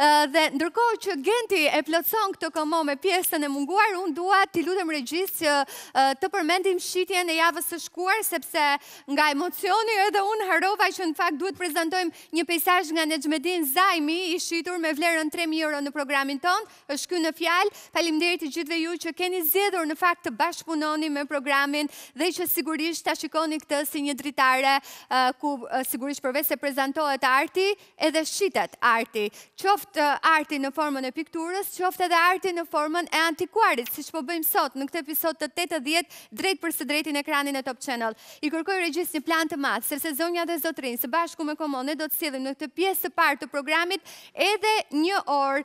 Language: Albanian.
Dhe ndërkohë që Genti e plotëson këtë komo me pjesën e munguar, unë dua t'i lutem regjisë që të përmendim shitjen e javës së shkuar, sepse nga emocioni edhe unë harrova që në fakt duhet të prezantojmë një pejsazh nga Nexhmedin Zajmi, i shitur me vlerën 3.000 euro në programin tonë, është ky në fjalë, faleminderit të gjithëve ju që keni zgjedhur në fakt të bashkëpunoni me programin dhe që sigurisht ta shikoni këtë si një dritare ku sigurisht përveç se prezantohet arti, edhe shitet arti, qoftë arti në formën e pikturës, qoftë edhe arti në formën e antikuarit, siç po bëjmë sot në këtë episod të tetëdhjetë drejtpërsëdrejti në ekranin e Top Channel. I kërkoj regjisë një plan të madh, sepse zonja dhe zotërinj, së bashku me komo, ne do të sjellim në këtë pjesë të parë të programit edhe një orë